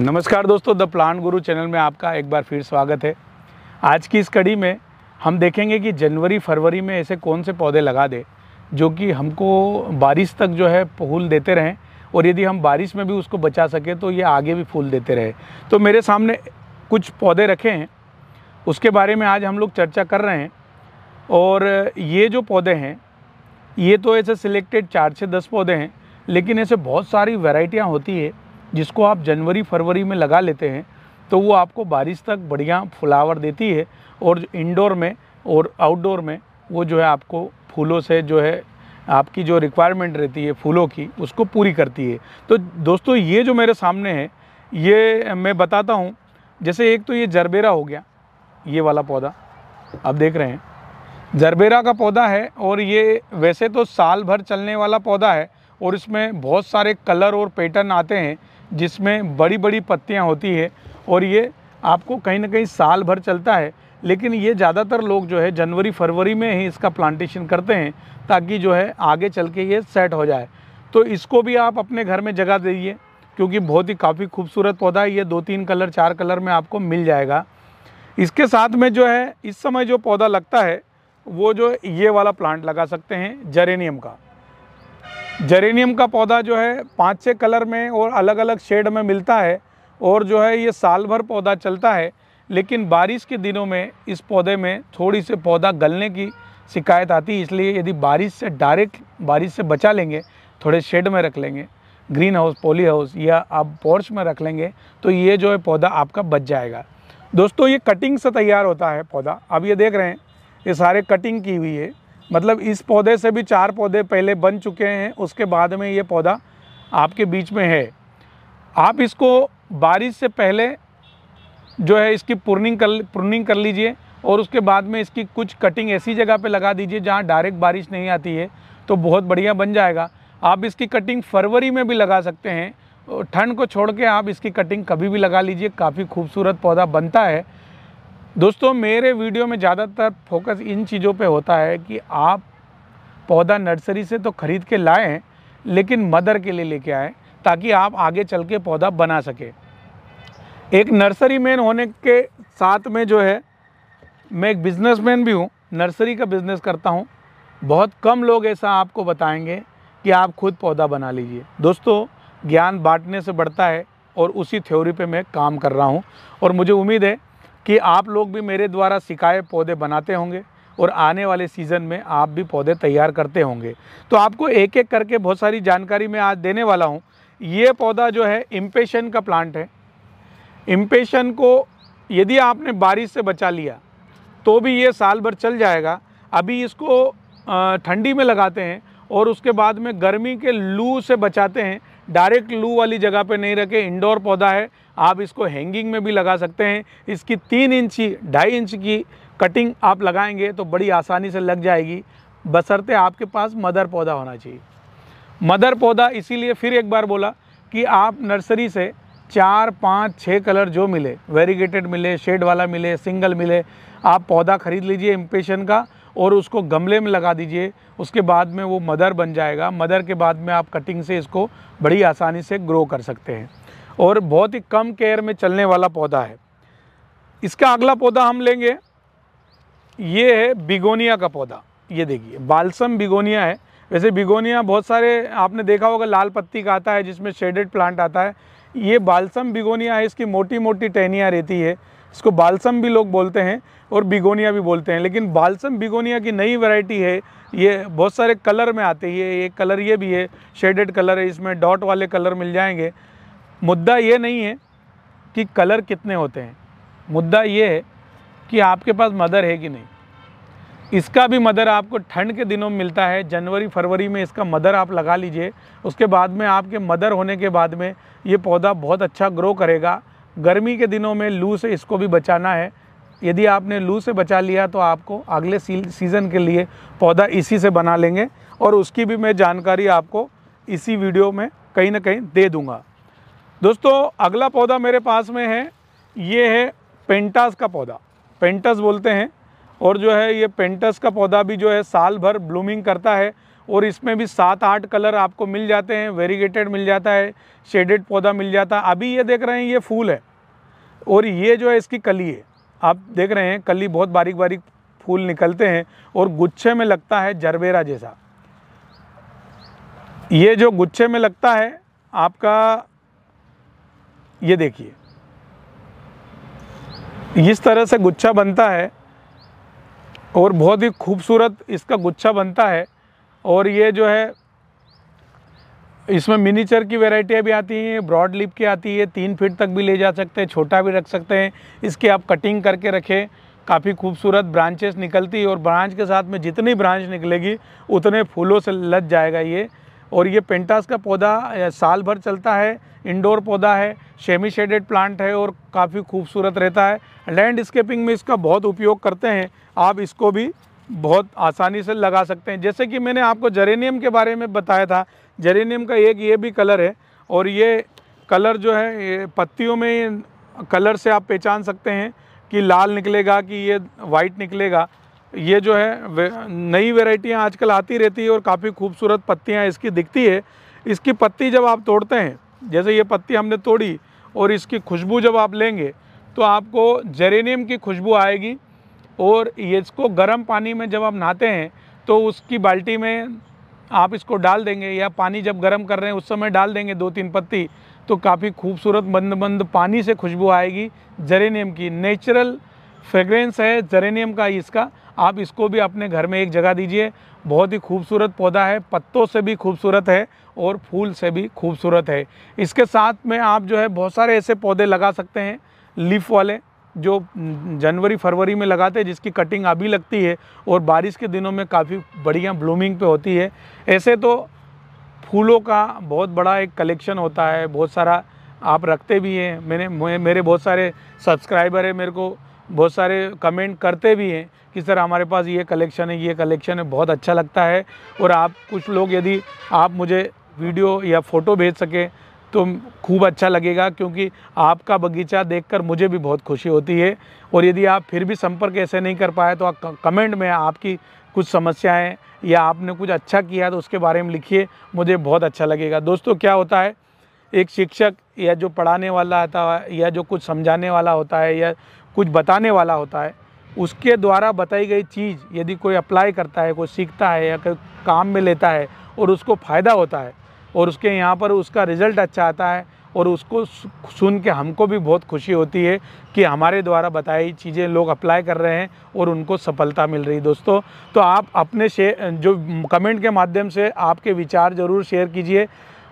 नमस्कार दोस्तों, the plan Guru channel में आपका एक बार फिर स्वागत है। आज की इस कड़ी में हम देखेंगे कि जनवरी फरवरी में ऐसे कौन से पौधे लगा दे, जो कि हमको बारिश तक जो है फूल देते रहें, और यदि हम बारिश में भी उसको बचा सके तो ये आगे भी फूल देते रहे। तो मेरे सामने कुछ पौधे रखे हैं, उसके बारे में आज हम लोग चर्चा कर रहे हैं, और ये जो पौधे हैं, ये तो ऐसे सिलेक्टेड चार से दस पौधे हैं, लेकिन ऐसे बहुत सारी वैरायटियाँ होती है जिसको आप जनवरी, फरवरी में लगा लेते हैं तो वो आपको बारिश तक बढ़िया फ्लावर देती है और इंडोर में और आउटडोर में वो जो है आपको फूलों से जो है आपकी जो रिक्वायरमेंट रहती है फूलों की, उसको पूरी करती है। तो दोस्तों, ये जो मेरे सामने है, ये मैं बताता हूँ, जैसे एक तो ये जरबेरा हो गया, ये वाला पौधा, आप देख रहे हैं। जरबेरा का पौधा है और ये वैसे तो साल भर चलने वाला पौधा है और इसमें बहुत सारे कलर और पैटर्न आते हैं जिसमें बड़ी बड़ी पत्तियाँ होती है और ये आपको कहीं ना कहीं साल भर चलता है, लेकिन ये ज़्यादातर लोग जो है जनवरी, फरवरी में ही इसका प्लांटेशन करते हैं ताकि जो है आगे चल के ये सेट हो जाए। तो इसको भी आप अपने घर में जगह दीजिए, क्योंकि बहुत ही काफ़ी खूबसूरत पौधा है, ये दो तीन कलर, चार कलर में आपको मिल जाएगा। इसके साथ में जो है, इस समय जो पौधा लगता है, वो जो ये वाला प्लांट लगा सकते हैं जरेनियम का। जरेनियम का पौधा जो है, पाँच छः कलर में और अलग अलग शेड में मिलता है और जो है, ये साल भर पौधा चलता है। लेकिन बारिश के दिनों में इस पौधे में थोड़ी सी पौधा गलने की शिकायत आती है, इसलिए यदि बारिश से डायरेक्ट बारिश से बचा लेंगे, थोड़े शेड में रख लेंगे, ग्रीन हाउस, पोली हाउस या आप पोर्च में रख लेंगे तो ये जो है, पौधा आपका बच जाएगा। दोस्तों, ये कटिंग से तैयार होता है पौधा। अब ये देख रहे हैं, ये सारे कटिंग की हुई है। मतलब इस पौधे से भी चार पौधे पहले बन चुके हैं, उसके बाद में ये पौधा आपके बीच में है। आप इसको बारिश से पहले जो है इसकी पुर्निंग कर पुर्निंग कर लीजिए और उसके बाद में इसकी कुछ कटिंग ऐसी जगह पे लगा दीजिए जहाँ डायरेक्ट बारिश नहीं आती है तो बहुत बढ़िया बन जाएगा। आप इसकी कटिंग फरवरी में भी लगा सकते हैं ठंड को छोड़ के आप इसकी कटिंग कभी भी लगा लीजिए, काफ़ी खूबसूरत पौधा बनता है। दोस्तों, मेरे वीडियो में ज़्यादातर फोकस इन चीज़ों पे होता है कि आप पौधा नर्सरी से तो ख़रीद के लाएँ लेकिन मदर के लिए लेके आएँ ताकि आप आगे चल के पौधा बना सके। एक नर्सरी मैन होने के साथ में जो है, मैं एक बिज़नेसमैन भी हूँ नर्सरी का बिज़नेस करता हूँ। बहुत कम लोग ऐसा आपको बताएँगे कि आप खुद पौधा बना लीजिए। दोस्तों, ज्ञान बांटने से बढ़ता है और उसी थ्योरी पे मैं काम कर रहा हूँ और मुझे उम्मीद है कि आप लोग भी मेरे द्वारा सिखाए पौधे बनाते होंगे और आने वाले सीज़न में आप भी पौधे तैयार करते होंगे। तो आपको एक एक करके बहुत सारी जानकारी मैं आज देने वाला हूँ। ये पौधा जो है इम्पेशन का प्लांट है। इम्पेशन को यदि आपने बारिश से बचा लिया तो भी ये साल भर चल जाएगा। अभी इसको ठंडी में लगाते हैं और उसके बाद में गर्मी के लू से बचाते हैं। डायरेक्ट लू वाली जगह पे नहीं रखे इंडोर पौधा है, आप इसको हैंगिंग में भी लगा सकते हैं। इसकी तीन इंची ढाई इंच की कटिंग आप लगाएँगे तो बड़ी आसानी से लग जाएगी। बसरते आपके पास मदर पौधा होना चाहिए। मदर पौधा इसीलिए फिर एक बार बोला कि आप नर्सरी से चार, पाँच छः कलर जो मिले वेरीगेटेड मिले शेड वाला मिले सिंगल मिले, आप पौधा ख़रीद लीजिए इम्पेशन का। और उसको गमले में लगा दीजिए। उसके बाद में वो मदर बन जाएगा। मदर के बाद में आप कटिंग से इसको बड़ी आसानी से ग्रो कर सकते हैं। और बहुत ही कम केयर में चलने वाला पौधा है। इसका अगला पौधा हम लेंगे। ये है बिगोनिया का पौधा। ये देखिए, बालसम बिगोनिया है। वैसे बिगोनिया बहुत सारे, आपने देखा होगा, लाल पत्ती का आता है, जिसमें शेडेड प्लांट आता है। ये बालसम बिगोनिया है। इसकी मोटी मोटी टहनियाँ रहती है। इसको बालसम भी लोग बोलते हैं और बिगोनिया भी बोलते हैं, लेकिन बालसम बिगोनिया की नई वैरायटी है। ये बहुत सारे कलर में आते हैं ये कलर ये भी है, शेडेड कलर है, इसमें डॉट वाले कलर मिल जाएँगे। मुद्दा ये नहीं है कि कलर कितने होते हैं। मुद्दा ये है कि आपके पास मदर है कि नहीं। इसका भी मदर आपको ठंड के दिनों में मिलता है, जनवरी, फरवरी में इसका मदर आप लगा लीजिए, उसके बाद में आपके मदर होने के बाद में ये पौधा बहुत अच्छा ग्रो करेगा। गर्मी के दिनों में लू से इसको भी बचाना है। यदि आपने लू से बचा लिया तो आपको अगले सीज़न के लिए पौधा इसी से बना लेंगे और उसकी भी मैं जानकारी आपको इसी वीडियो में कहीं ना कहीं दे दूँगा। दोस्तों, अगला पौधा मेरे पास में है। ये है पेंटास का पौधा। पेंटस बोलते हैं और जो है ये पेंटस का पौधा भी जो है साल भर ब्लूमिंग करता है। और इसमें भी सात आठ कलर आपको मिल जाते हैं वेरीगेटेड मिल जाता है शेडेड पौधा मिल जाता है। अभी ये देख रहे हैं, ये फूल है। और ये जो है, इसकी कली है। आप देख रहे हैं, कली बहुत बारीक बारीक फूल निकलते हैं और गुच्छे में लगता है जरबेरा जैसा। ये जो गुच्छे में लगता है, आपका, ये देखिए। इस तरह से गुच्छा बनता है और बहुत ही खूबसूरत इसका गुच्छा बनता है। और ये जो है, इसमें मिनीचर की वेराइटियाँ भी आती हैं ब्रॉड लिप की आती है, तीन फीट तक भी ले जा सकते हैं, छोटा भी रख सकते हैं। इसकी आप कटिंग करके रखें, काफ़ी खूबसूरत ब्रांचेस निकलती है और ब्रांच के साथ में जितनी ब्रांच निकलेगी, उतने फूलों से लद जाएगा ये। और ये पेंटास का पौधा साल भर चलता है इंडोर पौधा है शेमी शेडेड प्लांट है और काफ़ी खूबसूरत रहता है। लैंडस्केपिंग में इसका बहुत उपयोग करते हैं, आप इसको भी बहुत आसानी से लगा सकते हैं। जैसे कि मैंने आपको जरेनियम के बारे में बताया था जरेनियम का एक ये भी कलर है और ये कलर जो है ये पत्तियों में कलर से आप पहचान सकते हैं कि लाल निकलेगा कि ये वाइट निकलेगा। ये जो है वे, नई वेराइटियाँ आजकल आती रहती है और काफ़ी खूबसूरत पत्तियाँ इसकी दिखती है। इसकी पत्ती जब आप तोड़ते हैं जैसे ये पत्ती हमने तोड़ी और इसकी खुशबू जब आप लेंगे तो आपको जेरेनियम की खुशबू आएगी। और ये इसको गर्म पानी में जब आप नहाते हैं तो उसकी बाल्टी में आप इसको डाल देंगे या पानी जब गर्म कर रहे हैं, उस समय डाल देंगे दो तीन पत्ती तो काफ़ी खूबसूरत बंद बंद पानी से खुशबू आएगी। जरेनियम की नेचुरल फ्रेगरेंस है, जरेनियम का इसका। आप इसको भी अपने घर में एक जगह दीजिए। बहुत ही खूबसूरत पौधा है, पत्तों से भी खूबसूरत है और फूल से भी खूबसूरत है। इसके साथ में आप जो है बहुत सारे ऐसे पौधे लगा सकते हैं, लीफ वाले। जो जनवरी फरवरी में लगाते हैं, जिसकी कटिंग अभी लगती है, और बारिश के दिनों में काफ़ी बढ़िया ब्लूमिंग पे होती है। ऐसे तो फूलों का बहुत बड़ा एक कलेक्शन होता है, बहुत सारा आप रखते भी हैं। मैंने मेरे बहुत सारे सब्सक्राइबर है, मेरे को बहुत सारे कमेंट करते भी हैं कि, सर, हमारे पास ये कलेक्शन है, ये कलेक्शन है, बहुत अच्छा लगता है। और आप कुछ लोग, यदि आप मुझे वीडियो या फ़ोटो भेज सकें तो खूब अच्छा लगेगा क्योंकि आपका बगीचा देखकर मुझे भी बहुत खुशी होती है। और यदि आप फिर भी संपर्क ऐसे नहीं कर पाए तो आप कमेंट में आपकी कुछ समस्याएँ या आपने कुछ अच्छा किया तो उसके बारे में लिखिए, मुझे बहुत अच्छा लगेगा। दोस्तों, क्या होता है, एक शिक्षक या जो पढ़ाने वाला होता है या जो कुछ समझाने वाला होता है या कुछ बताने वाला होता है, उसके द्वारा बताई गई चीज़ यदि कोई अप्लाई करता है, कोई सीखता है या कोई काम में लेता है और उसको फ़ायदा होता है और उसके यहाँ पर उसका रिज़ल्ट अच्छा आता है और उसको सुन के हमको भी बहुत खुशी होती है कि हमारे द्वारा बताई चीज़ें लोग अप्लाई कर रहे हैं और उनको सफलता मिल रही दोस्तों तो आप अपने शेयर जो कमेंट के माध्यम से आपके विचार ज़रूर शेयर कीजिए।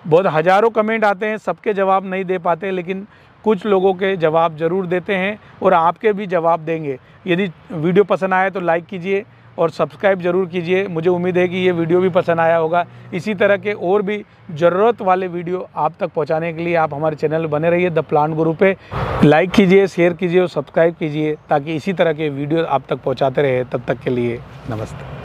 बहुत हज़ारों कमेंट आते हैं, सबके जवाब नहीं दे पाते, लेकिन कुछ लोगों के जवाब ज़रूर देते हैं और आपके भी जवाब देंगे। यदि वीडियो पसंद आए तो लाइक कीजिए। और सब्सक्राइब ज़रूर कीजिए। मुझे उम्मीद है कि ये वीडियो भी पसंद आया होगा। इसी तरह के और भी ज़रूरत वाले वीडियो आप तक पहुँचाने के लिए आप हमारे चैनल बने रहिए द प्लान गुरु पे। लाइक कीजिए, शेयर कीजिए और सब्सक्राइब कीजिए ताकि इसी तरह के वीडियो आप तक पहुँचाते रहे। तब तक के लिए नमस्ते।